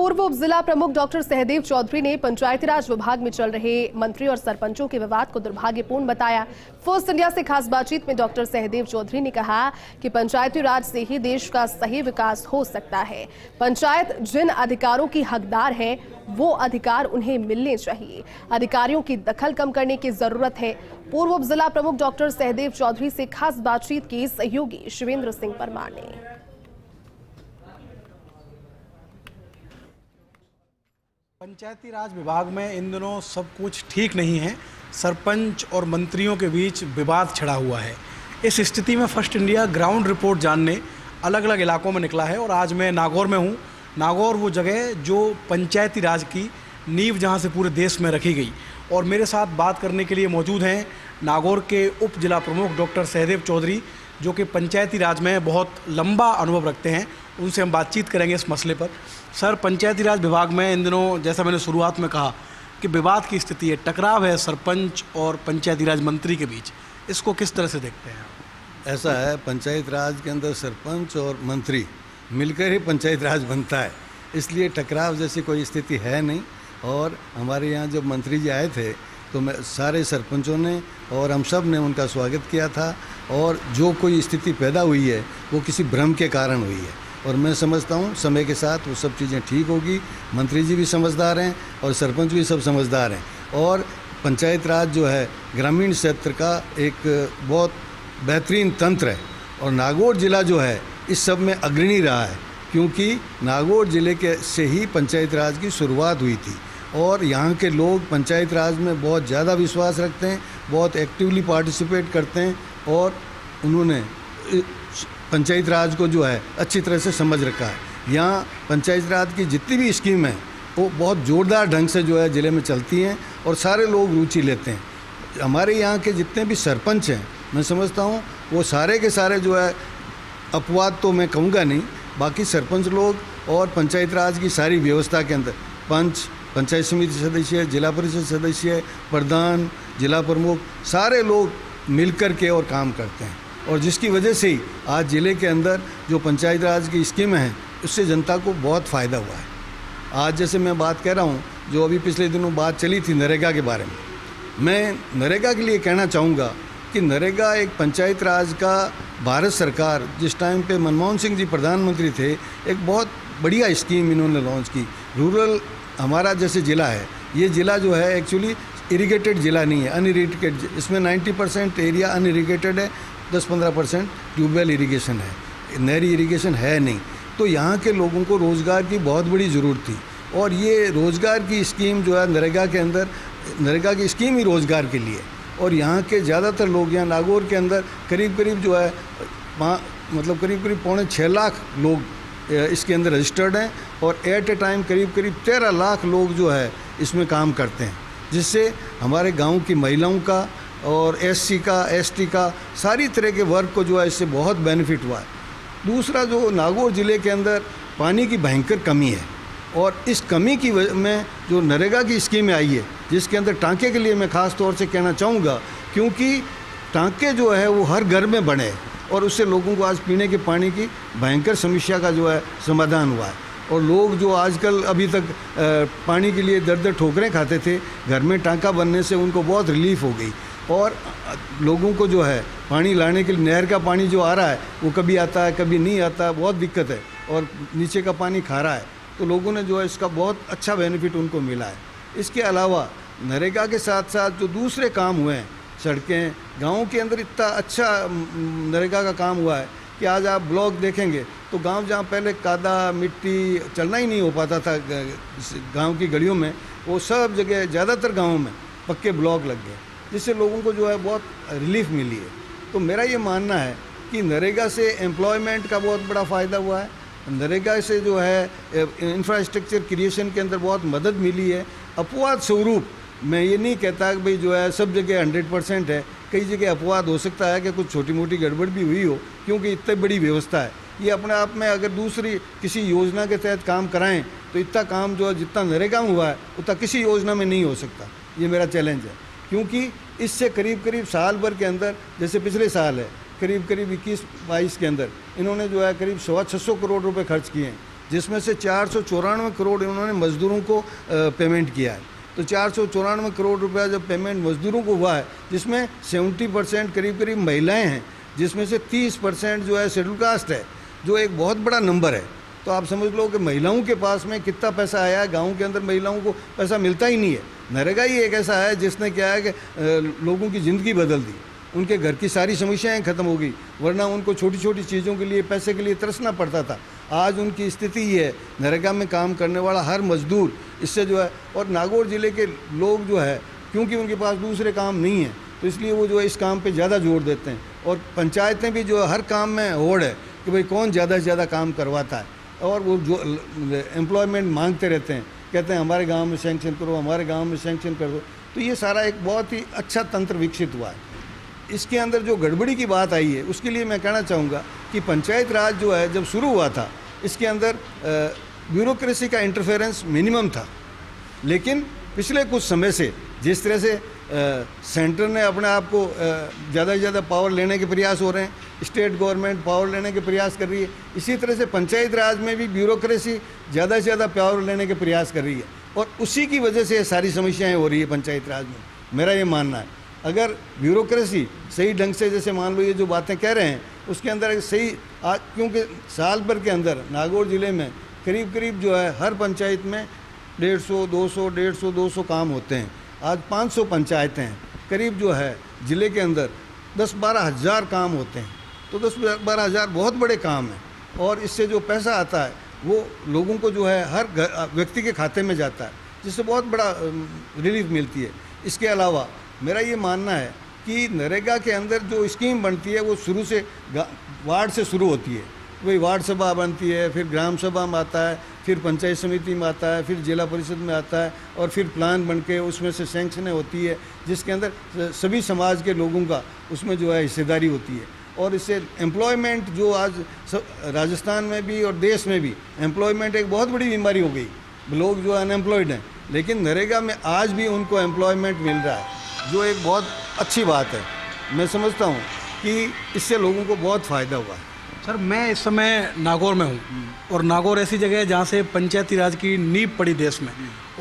पूर्व उप जिला प्रमुख डॉक्टर सहदेव चौधरी ने पंचायती राज विभाग में चल रहे मंत्री और सरपंचों के विवाद को दुर्भाग्यपूर्ण बताया। फ़र्स्ट इंडिया से खास बातचीत में डॉक्टर सहदेव चौधरी ने कहा कि पंचायती राज से ही देश का सही विकास हो सकता है। पंचायत जिन अधिकारों की हकदार है, वो अधिकार उन्हें मिलने चाहिए। अधिकारियों की दखल कम करने की ज़रूरत है। पूर्व उप जिला प्रमुख डॉक्टर सहदेव चौधरी से खास बातचीत की सहयोगी शिवेंद्र सिंह परमार ने। पंचायती राज विभाग में इन दिनों सब कुछ ठीक नहीं है। सरपंच और मंत्रियों के बीच विवाद छिड़ा हुआ है। इस स्थिति में फ़र्स्ट इंडिया ग्राउंड रिपोर्ट जानने अलग अलग इलाकों में निकला है और आज मैं नागौर में हूँ। नागौर वो जगह जो पंचायती राज की नींव जहाँ से पूरे देश में रखी गई। और मेरे साथ बात करने के लिए मौजूद हैं नागौर के उप जिला प्रमुख डॉक्टर सहदेव चौधरी, जो कि पंचायती राज में बहुत लंबा अनुभव रखते हैं। उनसे हम बातचीत करेंगे इस मसले पर। सर, पंचायती राज विभाग में इन दिनों, जैसा मैंने शुरुआत में कहा, कि विवाद की स्थिति है, टकराव है सरपंच और पंचायती राज मंत्री के बीच। इसको किस तरह से देखते हैं ऐसा है, पंचायत राज के अंदर सरपंच और मंत्री मिलकर ही पंचायत राज बनता है। इसलिए टकराव जैसी कोई स्थिति है नहीं। और हमारे यहाँ जब मंत्री जी आए थे तो मैं, सारे सरपंचों ने और हम सबने उनका स्वागत किया था। और जो कोई स्थिति पैदा हुई है, वो किसी भ्रम के कारण हुई है। और मैं समझता हूँ, समय के साथ वो सब चीज़ें ठीक होगी, मंत्री जी भी समझदार हैं और सरपंच भी सब समझदार हैं। और पंचायत राज जो है, ग्रामीण क्षेत्र का एक बहुत बेहतरीन तंत्र है और नागौर ज़िला जो है, इस सब में अग्रणी रहा है, क्योंकि नागौर ज़िले के से ही पंचायत राज की शुरुआत हुई थी और यहाँ के लोग पंचायत राज में बहुत ज़्यादा विश्वास रखते हैं, बहुत एक्टिवली पार्टिसिपेट करते हैं और उन्होंने पंचायत राज को जो है अच्छी तरह से समझ रखा है। यहाँ पंचायत राज की जितनी भी स्कीम है, वो बहुत ज़ोरदार ढंग से जो है ज़िले में चलती हैं और सारे लोग रुचि लेते हैं। हमारे यहाँ के जितने भी सरपंच हैं, मैं समझता हूँ वो सारे के सारे जो है अपवाद तो मैं कहूँगा नहीं, बाकी सरपंच लोग और पंचायत राज की सारी व्यवस्था के अंदर पंच, पंचायत समिति सदस्य, जिला परिषद सदस्य, प्रधान, जिला प्रमुख, सारे लोग मिलकर के और काम करते हैं। और जिसकी वजह से ही आज ज़िले के अंदर जो पंचायत राज की स्कीमें हैं, उससे जनता को बहुत फ़ायदा हुआ है। आज जैसे मैं बात कह रहा हूँ, जो अभी पिछले दिनों बात चली थी नरेगा के बारे में, मैं नरेगा के लिए कहना चाहूँगा कि नरेगा एक पंचायत राज का भारत सरकार, जिस टाइम पे मनमोहन सिंह जी प्रधानमंत्री थे, एक बहुत बढ़िया स्कीम इन्होंने लॉन्च की। रूरल हमारा जैसे ज़िला है, ये ज़िला जो है एक्चुअली इरीगेटेड ज़िला नहीं है अनइरीगेटेड इसमें 90 परसेंट एरिया अनइरीगेटेड है 10-15 परसेंट ट्यूबवेल इरीगेशन है। नहरी इरीगेशन है नहीं। तो यहाँ के लोगों को रोज़गार की बहुत बड़ी ज़रूरत थी। और ये रोज़गार की स्कीम जो है नरेगा के अंदर, नरेगा की स्कीम ही रोज़गार के लिए। और यहाँ के ज़्यादातर लोग, यहाँ नागौर के अंदर करीब करीब जो है मतलब करीब करीब पौने छः लाख लोग इसके अंदर रजिस्टर्ड हैं। और एट ए टाइम करीब करीब तेरह लाख लोग जो है, इसमें काम करते हैं। जिससे हमारे गाँव की महिलाओं का और एससी का एसटी का, सारी तरह के वर्ग को जो है इससे बहुत बेनिफिट हुआ है। दूसरा जो नागौर ज़िले के अंदर पानी की भयंकर कमी है और इस कमी की में जो नरेगा की स्कीमें आई है, जिसके अंदर टांके के लिए मैं ख़ास तौर से कहना चाहूँगा, क्योंकि टांके जो है वो हर घर में बने और उससे लोगों को आज पीने के पानी की भयंकर समस्या का जो है समाधान हुआ है। और लोग जो आजकल अभी तक पानी के लिए दर दर ठोकरें खाते थे, घर में टांका बनने से उनको बहुत रिलीफ हो गई। और लोगों को जो है पानी लाने के लिए, नहर का पानी जो आ रहा है, वो कभी आता है, कभी नहीं आता, बहुत दिक्कत है और नीचे का पानी खा रहा है। तो लोगों ने जो है इसका बहुत अच्छा बेनिफिट उनको मिला है। इसके अलावा नरेगा के साथ साथ जो दूसरे काम हुए हैं, सड़कें, गाँव के अंदर इतना अच्छा नरेगा का काम हुआ है कि आज आप ब्लॉक देखेंगे तो गाँव जहाँ पहले कादा, मिट्टी चलना ही नहीं हो पाता था गाँव की गलियों में, वो सब जगह, ज़्यादातर गाँवों में पक्के ब्लॉक लग गए। जिससे लोगों को जो है बहुत रिलीफ मिली है। तो मेरा ये मानना है कि नरेगा से एम्प्लॉयमेंट का बहुत बड़ा फ़ायदा हुआ है। नरेगा से जो है इंफ्रास्ट्रक्चर क्रिएशन के अंदर बहुत मदद मिली है। अपवाद स्वरूप मैं ये नहीं कहता कि भाई जो है सब जगह हंड्रेड परसेंट है। कई जगह अपवाद हो सकता है कि कुछ छोटी मोटी गड़बड़ भी हुई हो, क्योंकि इतनी बड़ी व्यवस्था है। ये अपने आप में अगर दूसरी किसी योजना के तहत काम कराएँ तो इतना काम जो है जितना नरेगा में हुआ है, उतना किसी योजना में नहीं हो सकता। ये मेरा चैलेंज है। क्योंकि इससे करीब करीब साल भर के अंदर, जैसे पिछले साल है, करीब करीब इक्कीस, बाईस के अंदर, इन्होंने जो है करीब सवा छः सौ करोड़ रुपए खर्च किए हैं, जिसमें से चार सौ चौरानवे करोड़ इन्होंने मजदूरों को पेमेंट किया है। तो चार सौ चौरानवे करोड़ रुपया जब पेमेंट मजदूरों को हुआ है, जिसमें सेवेंटी परसेंट करीब करीब महिलाएँ हैं, जिसमें से तीस परसेंट जो है शेड्यूल कास्ट है, जो एक बहुत बड़ा नंबर है। तो आप समझ लो कि महिलाओं के पास में कितना पैसा आया है, गाँव के अंदर महिलाओं को पैसा मिलता ही नहीं है। नरेगा ही एक ऐसा है जिसने क्या है कि लोगों की ज़िंदगी बदल दी। उनके घर की सारी समस्याएँ खत्म हो गई, वरना उनको छोटी छोटी चीज़ों के लिए, पैसे के लिए तरसना पड़ता था। आज उनकी स्थिति ये है, नरेगा में काम करने वाला हर मजदूर, इससे जो है, और नागौर ज़िले के लोग जो है, क्योंकि उनके पास दूसरे काम नहीं है तो इसलिए वो जो है इस काम पे ज़्यादा ज़ोर देते हैं। और पंचायतें भी जो है, हर काम में होड़ है कि भाई कौन ज़्यादा से ज़्यादा काम करवाता है। और वो जो एम्प्लॉयमेंट मांगते रहते हैं। कहते हैं, हमारे गाँव में सेंक्शन करो, हमारे गाँव में सेंक्शन कर दो। तो ये सारा एक बहुत ही अच्छा तंत्र विकसित हुआ है। इसके अंदर जो गड़बड़ी की बात आई है, उसके लिए मैं कहना चाहूँगा कि पंचायत राज जो है, जब शुरू हुआ था, इसके अंदर ब्यूरोक्रेसी का इंटरफेरेंस मिनिमम था। लेकिन पिछले कुछ समय से जिस तरह से सेंटर ने अपने आप को ज़्यादा से ज़्यादा पावर लेने के प्रयास हो रहे हैं, स्टेट गवर्नमेंट पावर लेने के प्रयास कर रही है, इसी तरह से पंचायत राज में भी ब्यूरोक्रेसी ज़्यादा से ज़्यादा पावर लेने के प्रयास कर रही है और उसी की वजह से सारी समस्याएँ हो रही है पंचायत राज में। मेरा ये मानना है, अगर ब्यूरोक्रेसी सही ढंग से जैसे मान लो ये जो बातें कह रहे हैं, उसके अंदर सही आज क्योंकि साल भर के अंदर नागौर ज़िले में करीब करीब जो है, हर पंचायत में डेढ़ सौ, दो सौ, डेढ़ सौ, दो सौ काम होते हैं। आज 500 पंचायतें हैं। करीब जो है, ज़िले के अंदर दस बारह हज़ार काम होते हैं। तो दस बारह हज़ार बहुत बड़े काम हैं और इससे जो पैसा आता है, वो लोगों को जो है, हर व्यक्ति के खाते में जाता है, जिससे बहुत बड़ा रिलीफ मिलती है। इसके अलावा मेरा ये मानना है कि नरेगा के अंदर जो स्कीम बनती है, वो शुरू से वार्ड से शुरू होती है। वही वार्ड सभा बनती है, फिर ग्राम सभा में आता है, फिर पंचायत समिति में आता है, फिर जिला परिषद में आता है और फिर प्लान बन के उसमें से सेंक्शनें होती है, जिसके अंदर सभी समाज के लोगों का उसमें जो है हिस्सेदारी होती है। और इससे एम्प्लॉयमेंट जो आज राजस्थान में भी और देश में भी एम्प्लॉयमेंट एक बहुत बड़ी बीमारी हो गई। लोग जो अनएम्प्लॉयड हैं, लेकिन नरेगा में आज भी उनको एम्प्लॉयमेंट मिल रहा है, जो एक बहुत अच्छी बात है। मैं समझता हूँ कि इससे लोगों को बहुत फ़ायदा हुआ है। सर, मैं इस समय नागौर में हूँ और नागौर ऐसी जगह है जहाँ से पंचायती राज की नींव पड़ी देश में।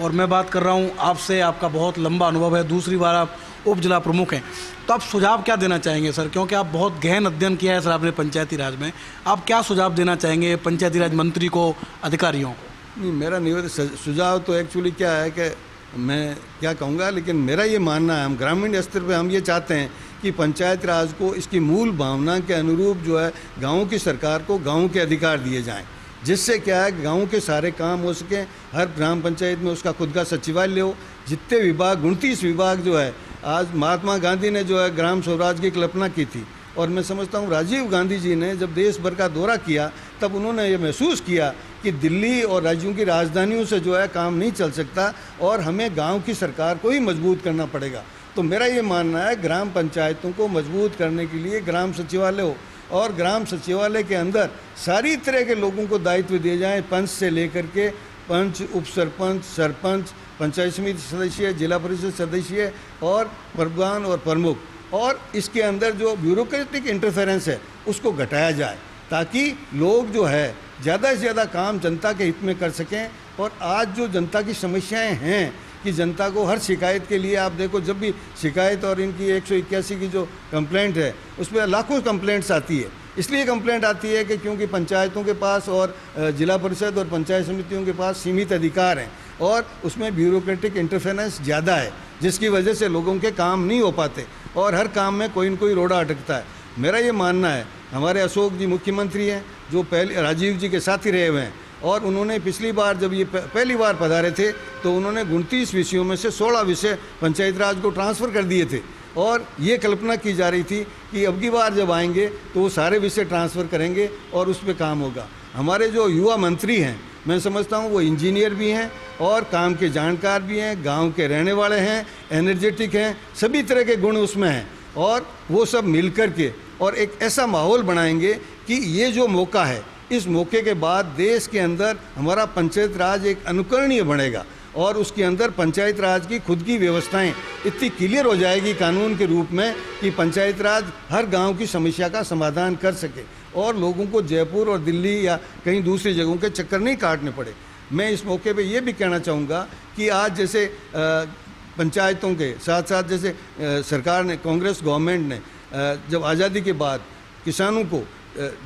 और मैं बात कर रहा हूँ आपसे, आपका बहुत लंबा अनुभव है। दूसरी बार आप उप जिला प्रमुख हैं। तो आप सुझाव क्या देना चाहेंगे सर? क्योंकि आप बहुत गहन अध्ययन किया है सर आपने पंचायती राज में। आप क्या सुझाव देना चाहेंगे पंचायती राज मंत्री को, अधिकारियों को? नहीं, मेरा निवेदन सुझाव तो एक्चुअली क्या है कि मैं क्या कहूँगा, लेकिन मेरा ये मानना है, हम ग्रामीण स्तर पर हम ये चाहते हैं कि पंचायत राज को इसकी मूल भावना के अनुरूप जो है गाँव की सरकार को गाँव के अधिकार दिए जाएँ, जिससे क्या है गाँव के सारे काम हो सकें, हर ग्राम पंचायत में उसका खुद का सचिवालय हो, जितने विभाग, उनतीस विभाग जो है, आज महात्मा गांधी ने जो है ग्राम स्वराज की कल्पना की थी। और मैं समझता हूँ राजीव गांधी जी ने जब देश भर का दौरा किया, तब उन्होंने ये महसूस किया कि दिल्ली और राज्यों की राजधानियों से जो है काम नहीं चल सकता और हमें गाँव की सरकार को ही मज़बूत करना पड़ेगा। तो मेरा ये मानना है, ग्राम पंचायतों को मज़बूत करने के लिए ग्राम सचिवालय हो और ग्राम सचिवालय के अंदर सारी तरह के लोगों को दायित्व दिए जाएँ, पंच से लेकर के पंच, उप सरपंच सरपंच, पंचायत समिति सदस्य, जिला परिषद सदस्य और प्रधान और प्रमुख। और इसके अंदर जो ब्यूरोक्रेटिक इंटरफेरेंस है, उसको घटाया जाए ताकि लोग जो है, ज़्यादा से ज़्यादा काम जनता के हित में कर सकें और आज जो जनता की समस्याएँ हैं कि जनता को हर शिकायत के लिए आप देखो, जब भी शिकायत और इनकी एक सौ इक्यासी की जो कंप्लेंट है, उसमें लाखों कंप्लेंट्स आती है। इसलिए कंप्लेंट आती है कि क्योंकि पंचायतों के पास और जिला परिषद और पंचायत समितियों के पास सीमित अधिकार हैं और उसमें ब्यूरोक्रेटिक इंटरफेरेंस ज़्यादा है, जिसकी वजह से लोगों के काम नहीं हो पाते और हर काम में कोई न कोई रोड़ा अटकता है। मेरा ये मानना है, हमारे अशोक जी मुख्यमंत्री हैं, जो पहले, राजीव जी के साथ ही रहे हुए हैं और उन्होंने पिछली बार जब ये पहली बार पधारे थे तो उन्होंने उनतीस विषयों में से 16 विषय पंचायत राज को ट्रांसफ़र कर दिए थे। और ये कल्पना की जा रही थी कि अब की बार जब आएँगे तो वो सारे विषय ट्रांसफ़र करेंगे और उस पर काम होगा। हमारे जो युवा मंत्री हैं, मैं समझता हूँ वो इंजीनियर भी हैं और काम के जानकार भी हैं, गाँव के रहने वाले हैं एनर्जेटिक हैं, सभी तरह के गुण उसमें हैं। और वो सब मिल कर के और एक ऐसा माहौल बनाएँगे कि ये जो मौका है इस मौके के बाद देश के अंदर हमारा पंचायत राज एक अनुकरणीय बनेगा और उसके अंदर पंचायत राज की खुद की व्यवस्थाएँ इतनी क्लियर हो जाएगी कानून के रूप में कि पंचायत राज हर गाँव की समस्या का समाधान कर सके और लोगों को जयपुर और दिल्ली या कहीं दूसरी जगहों के चक्कर नहीं काटने पड़े। मैं इस मौके पे ये भी कहना चाहूँगा कि आज जैसे पंचायतों के साथ साथ जैसे सरकार ने, कांग्रेस गवर्नमेंट ने जब आज़ादी के बाद किसानों को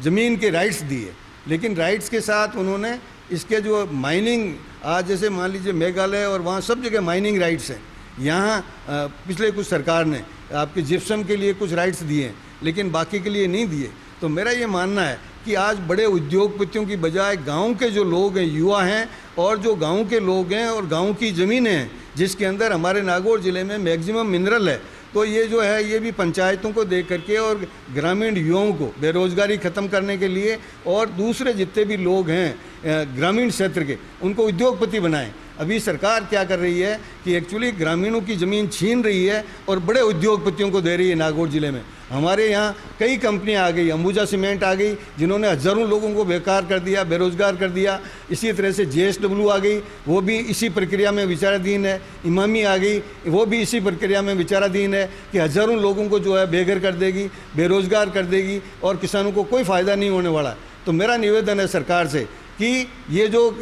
ज़मीन के राइट्स दिए लेकिन राइट्स के साथ उन्होंने इसके जो माइनिंग आज जैसे मान लीजिए मेघालय और वहाँ सब जगह माइनिंग राइट्स हैं। यहाँ पिछले कुछ सरकार ने आपके जिप्सम के लिए कुछ राइट्स दिए हैं लेकिन बाकी के लिए नहीं दिए। तो मेरा ये मानना है कि आज बड़े उद्योगपतियों की बजाय गाँव के जो लोग हैं, युवा हैं, और जो गाँव के लोग हैं और गाँव की ज़मीनें हैं, जिसके अंदर हमारे नागौर ज़िले में मैक्सिमम मिनरल है तो ये जो है, ये भी पंचायतों को देख करके और ग्रामीण युवाओं को बेरोजगारी ख़त्म करने के लिए और दूसरे जितने भी लोग हैं ग्रामीण क्षेत्र के, उनको उद्योगपति बनाएँ। अभी सरकार क्या कर रही है कि एक्चुअली ग्रामीणों की ज़मीन छीन रही है और बड़े उद्योगपतियों को दे रही है नागौर ज़िले में। हमारे यहाँ कई कंपनियाँ आ गई, अंबुजा सीमेंट आ गई, जिन्होंने हज़ारों लोगों को बेकार कर दिया, बेरोजगार कर दिया। इसी तरह से जेएसडब्ल्यू आ गई, वो भी इसी प्रक्रिया में विचाराधीन है। इमामी आ गई, वो भी इसी प्रक्रिया में विचाराधीन है कि हज़ारों लोगों को जो है बेघर कर देगी, बेरोजगार कर देगी और किसानों को कोई फ़ायदा नहीं होने वाला। तो मेरा निवेदन है सरकार से कि ये जो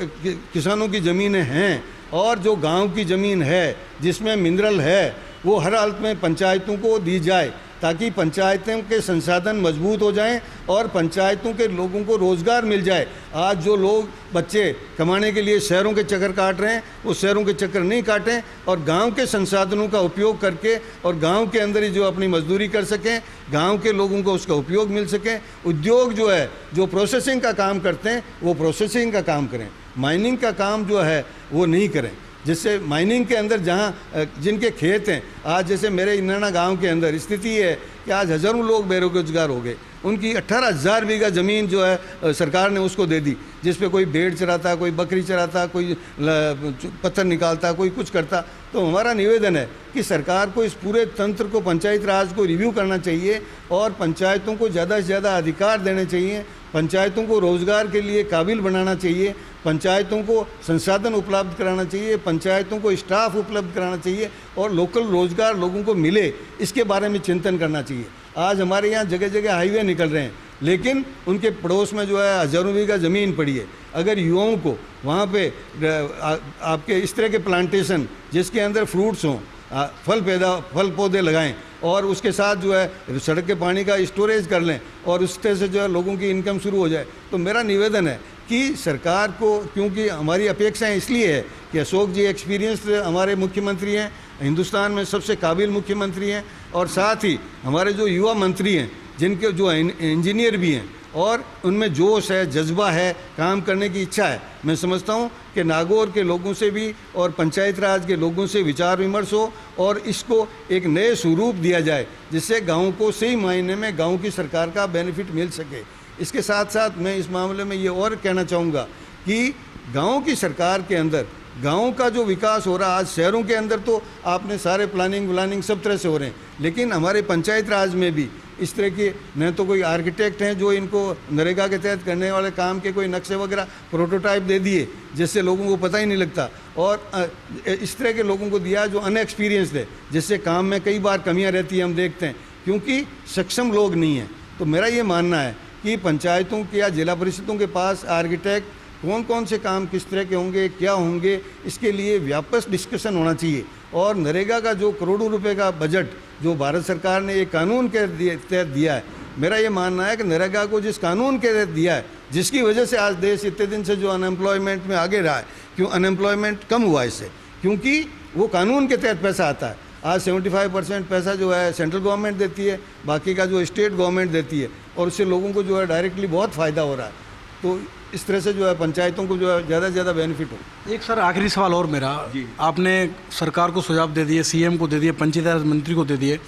किसानों की ज़मीनें हैं और जो गाँव की ज़मीन है, जिसमें मिनरल है, वो हर हालत में पंचायतों को दी जाए। ताकि पंचायतों के संसाधन मज़बूत हो जाएँ और पंचायतों के लोगों को रोज़गार मिल जाए। आज जो लोग बच्चे कमाने के लिए शहरों के चक्कर काट रहे हैं, वो शहरों के चक्कर नहीं काटें और गाँव के संसाधनों का उपयोग करके और गाँव के अंदर ही जो अपनी मजदूरी कर सकें, गाँव के लोगों को उसका उपयोग मिल सके। उद्योग जो है, जो प्रोसेसिंग का काम करते हैं, वो प्रोसेसिंग का काम करें। माइनिंग का काम जो है, वो नहीं करें। जिससे माइनिंग के अंदर जहाँ जिनके खेत हैं, आज जैसे मेरे इन्ना गाँव के अंदर स्थिति है कि आज हज़ारों लोग बेरोजगार हो गए। उनकी अट्ठारह हज़ार बीघा ज़मीन जो है सरकार ने उसको दे दी, जिस पे कोई भेड़ चराता, कोई बकरी चराता, कोई पत्थर निकालता, कोई कुछ करता। तो हमारा निवेदन है कि सरकार को इस पूरे तंत्र को, पंचायत राज को रिव्यू करना चाहिए और पंचायतों को ज़्यादा से ज़्यादा अधिकार देने चाहिए। पंचायतों को रोज़गार के लिए काबिल बनाना चाहिए। पंचायतों को संसाधन उपलब्ध कराना चाहिए, पंचायतों को स्टाफ उपलब्ध कराना चाहिए और लोकल रोज़गार लोगों को मिले, इसके बारे में चिंतन करना चाहिए। आज हमारे यहाँ जगह जगह हाईवे निकल रहे हैं, लेकिन उनके पड़ोस में जो है हज़ारों बीघा ज़मीन पड़ी है। अगर युवाओं को वहाँ पे आ- आपके इस तरह के प्लांटेशन जिसके अंदर फ्रूट्स हों फल पैदा, फल पौधे लगाएँ और उसके साथ जो है सड़क के पानी का स्टोरेज कर लें और उस तरह से जो है लोगों की इनकम शुरू हो जाए तो मेरा निवेदन है कि सरकार को, क्योंकि हमारी अपेक्षाएँ इसलिए है कि अशोक जी एक्सपीरियंस हमारे मुख्यमंत्री हैं, हिंदुस्तान में सबसे काबिल मुख्यमंत्री हैं, और साथ ही हमारे जो युवा मंत्री हैं, जिनके जो इंजीनियर भी हैं, और उनमें जोश है, जज्बा है, काम करने की इच्छा है। मैं समझता हूँ कि नागौर के लोगों से भी और पंचायत राज के लोगों से विचार विमर्श हो, और इसको एक नए स्वरूप दिया जाए, जिससे गाँव को सही मायने में गाँव की सरकार का बेनिफिट मिल सके। इसके साथ साथ मैं इस मामले में ये और कहना चाहूँगा कि गाँव की सरकार के अंदर, गाँव का जो विकास हो रहा है, आज शहरों के अंदर तो आपने सारे प्लानिंग व्लानिंग सब तरह से हो रहे हैं, लेकिन हमारे पंचायत राज में भी इस तरह के, न तो कोई आर्किटेक्ट हैं जो इनको नरेगा के तहत करने वाले काम के कोई नक्शे वगैरह प्रोटोटाइप दे दिए, जिससे लोगों को पता ही नहीं लगता। और इस तरह के लोगों को दिया जो अनएक्सपीरियंस्ड है, जिससे काम में कई बार कमियाँ रहती हैं, हम देखते हैं, क्योंकि सक्षम लोग नहीं हैं। तो मेरा ये मानना है कि पंचायतों के या जिला परिषदों के पास आर्किटेक्ट कौन कौन से काम किस तरह के होंगे, क्या होंगे, इसके लिए व्यापक डिस्कशन होना चाहिए। और नरेगा का जो करोड़ों रुपए का बजट जो भारत सरकार ने एक कानून के तहत दिया है, मेरा ये मानना है कि नरेगा को जिस कानून के तहत दिया है, जिसकी वजह से आज देश इतने दिन से जो अनएम्प्लॉयमेंट में आगे रहा है, क्यों अनएम्प्लॉयमेंट कम हुआ इससे? क्योंकि वो कानून के तहत पैसा आता है। आज 75 परसेंट पैसा जो है सेंट्रल गवर्नमेंट देती है बाकी का जो स्टेट गवर्नमेंट देती है और उससे लोगों को जो है डायरेक्टली बहुत फ़ायदा हो रहा है। तो इस तरह से जो है पंचायतों को जो है ज़्यादा से ज़्यादा बेनिफिट हो। एक सर आखिरी सवाल और मेरा। आपने सरकार को सुझाव दे दिए सीएम को दे दिए पंचायत राज मंत्री को दे दिए।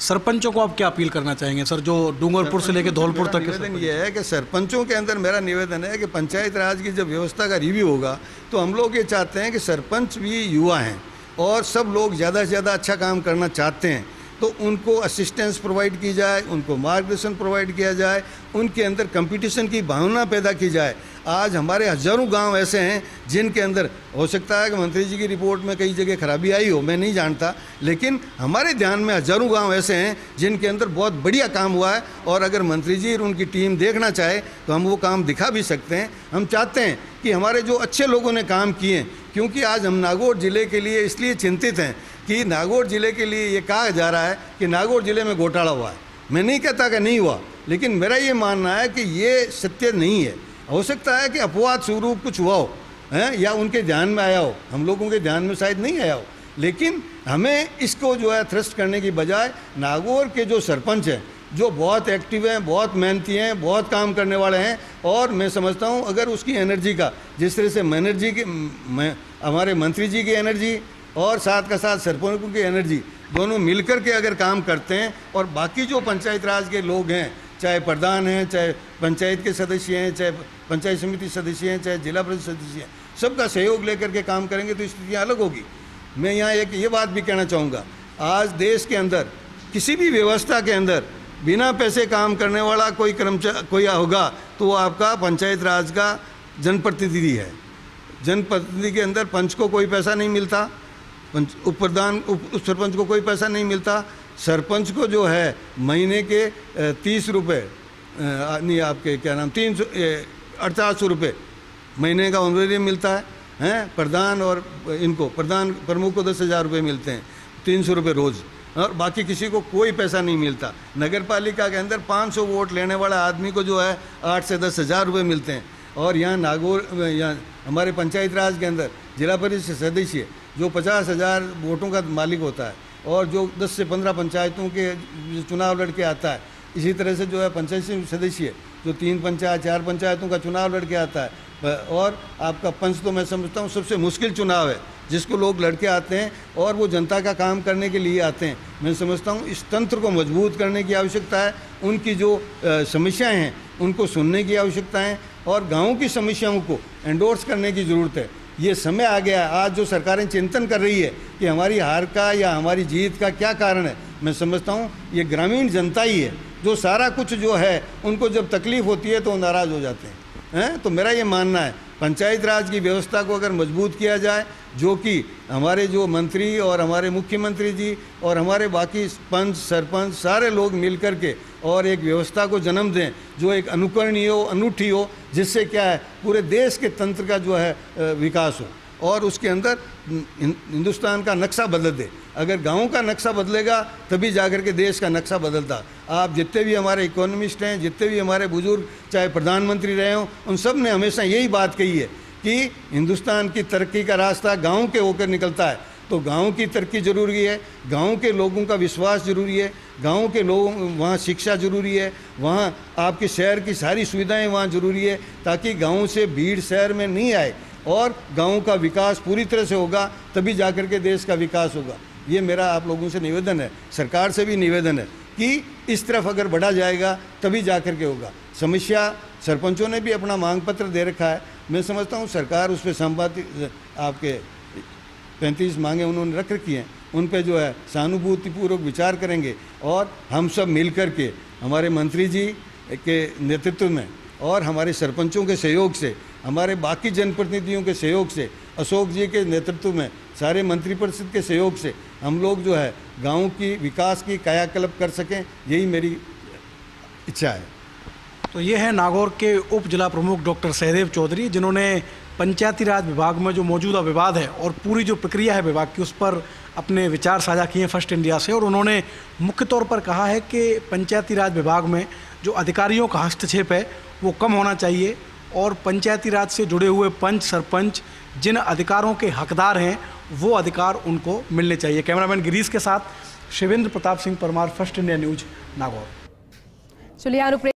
सरपंचों को आप क्या अपील करना चाहेंगे सर जो डूंगरपुर से लेकर धौलपुर तक निवेदन ये है कि सरपंचों के अंदर मेरा निवेदन है कि पंचायत राज की जब व्यवस्था का रिव्यू होगा तो हम लोग ये चाहते हैं कि सरपंच भी युवा हैं। और सब लोग ज़्यादा से ज़्यादा अच्छा काम करना चाहते हैं तो उनको असिस्टेंस प्रोवाइड की जाए, उनको मार्गदर्शन प्रोवाइड किया जाए, उनके अंदर कंपटीशन की भावना पैदा की जाए। आज हमारे हज़ारों गाँव ऐसे हैं, जिनके अंदर हो सकता है कि मंत्री जी की रिपोर्ट में कई जगह खराबी आई हो, मैं नहीं जानता, लेकिन हमारे ध्यान में हज़ारों गाँव ऐसे हैं, जिनके अंदर बहुत बढ़िया काम हुआ है, और अगर मंत्री जी और उनकी टीम देखना चाहे तो हम वो काम दिखा भी सकते हैं। हम चाहते हैं कि हमारे जो अच्छे लोगों ने काम किए क्योंकि आज हम नागौर ज़िले के लिए इसलिए चिंतित हैं कि नागौर ज़िले के लिए ये कहा जा रहा है कि नागौर ज़िले में घोटाला हुआ है। मैं नहीं कहता कि नहीं हुआ, लेकिन मेरा ये मानना है कि ये सत्य नहीं है। हो सकता है कि अपवाद स्वरूप कुछ हुआ हो, है, या उनके ध्यान में आया हो। हम लोगों के ध्यान में शायद नहीं आया हो। लेकिन हमें इसको जो है थ्रस्ट करने की बजाय नागौर के जो सरपंच हैं जो बहुत एक्टिव हैं, बहुत मेहनती हैं, बहुत काम करने वाले हैं और मैं समझता हूँ अगर उसकी एनर्जी का, जिस तरह से एनर्जी की हमारे मंत्री जी की एनर्जी और साथ का साथ सरपंचों की एनर्जी दोनों मिलकर के अगर काम करते हैं और बाकी जो पंचायत राज के लोग हैं, चाहे प्रधान हैं, चाहे पंचायत के सदस्य हैं, चाहे पंचायत समिति सदस्य हैं, चाहे जिला परिषद सदस्य हैं, सबका सहयोग लेकर के काम करेंगे तो स्थितियाँ अलग होगी। मैं यहाँ एक ये बात भी कहना चाहूँगा, आज देश के अंदर, किसी भी व्यवस्था के अंदर बिना पैसे काम करने वाला कोई कर्मचारी कोई होगा तो वो आपका पंचायत राज का जनप्रतिनिधि है। जनप्रतिनिधि के अंदर पंच को कोई पैसा नहीं मिलता, पंच उप प्रधान उप सरपंच को कोई पैसा नहीं मिलता। सरपंच को जो है, महीने के तीस रुपये नहीं आपके, क्या नाम, तीन सौ अड़तालीस सौ रुपये महीने का ऑनरेरियम मिलता है, हैं? प्रधान और इनको, प्रधान प्रमुख को दस हज़ार रुपये मिलते हैं, तीन सौ रुपये रोज़। और बाकी किसी को कोई पैसा नहीं मिलता। नगर पालिका के अंदर 500 वोट लेने वाला आदमी को जो है, आठ से दस हज़ार रुपये मिलते हैं। और यहाँ नागौर, यहाँ हमारे पंचायत राज के अंदर जिला परिषद सदस्य जो पचास हज़ार वोटों का मालिक होता है और जो दस से पंद्रह पंचायतों के चुनाव लड़के आता है, इसी तरह से जो है पंचायत सदस्य जो तीन पंचायत, चार पंचायतों का चुनाव लड़के आता है। और आपका पंच तो मैं समझता हूँ सबसे मुश्किल चुनाव है। जिसको लोग लड़के आते हैं और वो जनता का काम करने के लिए आते हैं। मैं समझता हूँ इस तंत्र को मज़बूत करने की आवश्यकता है, उनकी जो समस्याएँ हैं, उनको सुनने की आवश्यकता है और गाँव की समस्याओं को एंडोर्स करने की ज़रूरत है। ये समय आ गया है, आज जो सरकारें चिंतन कर रही है कि हमारी हार का या हमारी जीत का क्या कारण है, मैं समझता हूँ ये ग्रामीण जनता ही है, जो सारा कुछ जो है, उनको जब तकलीफ़ होती है तो नाराज़ हो जाते हैं। हैं? तो मेरा ये मानना है, पंचायत राज की व्यवस्था को अगर मज़बूत किया जाए, जो कि हमारे जो मंत्री और हमारे मुख्यमंत्री जी और हमारे बाकी पंच, सरपंच, सारे लोग मिल कर के और एक व्यवस्था को जन्म दें, जो एक अनुकरणीय हो, अनूठी हो, जिससे क्या है, पूरे देश के तंत्र का जो है विकास हो और उसके अंदर हिंदुस्तान का नक्शा बदल दे। अगर गाँव का नक्शा बदलेगा, तभी जाकर के देश का नक्शा बदलता। आप जितने भी हमारे इकोनॉमिस्ट हैं, जितने भी हमारे बुज़ुर्ग, चाहे प्रधानमंत्री रहे हों, उन सबने हमेशा यही बात कही है कि हिंदुस्तान की तरक्की का रास्ता गाँव के होकर निकलता है। तो गाँव की तरक्की ज़रूरी है, गाँव के लोगों का विश्वास ज़रूरी है, गाँव के लोगों, वहाँ शिक्षा ज़रूरी है, वहाँ आपके शहर की सारी सुविधाएँ वहाँ ज़रूरी है, ताकि गाँव से भीड़ शहर में नहीं आए और गाँव का विकास पूरी तरह से होगा, तभी जाकर के देश का विकास होगा। ये मेरा आप लोगों से निवेदन है, सरकार से भी निवेदन है कि इस तरफ़ अगर बढ़ा जाएगा, तभी जाकर के होगा। समस्या सरपंचों ने भी अपना मांग पत्र दे रखा है। मैं समझता हूँ सरकार उस पर संपादित आपके पैंतीस मांगे उन्होंने रख रखी हैं। उन पर जो है सहानुभूतिपूर्वक विचार करेंगे और हम सब मिल कर के हमारे मंत्री जी के नेतृत्व में और हमारे सरपंचों के सहयोग से, हमारे बाकी जनप्रतिनिधियों के सहयोग से, अशोक जी के नेतृत्व में, सारे मंत्रिपरिषद के सहयोग से हम लोग जो है, गाँव की विकास की कायाकल्प कर सकें, यही मेरी इच्छा है। तो ये है नागौर के उप जिला प्रमुख डॉक्टर सहदेव चौधरी, जिन्होंने पंचायती राज विभाग में जो मौजूदा विवाद है और पूरी जो प्रक्रिया है विभाग की, उस पर अपने विचार साझा किए फ़र्स्ट इंडिया से। और उन्होंने मुख्य तौर पर कहा है कि पंचायती राज विभाग में जो अधिकारियों का हस्तक्षेप है, वो कम होना चाहिए। और पंचायती राज से जुड़े हुए पंच, सरपंच, जिन अधिकारों के हकदार हैं वो अधिकार उनको मिलने चाहिए। कैमरामैन गिरीश के साथ Shivendra Pratap Singh Parmar, first India news, Nagaur. चलिए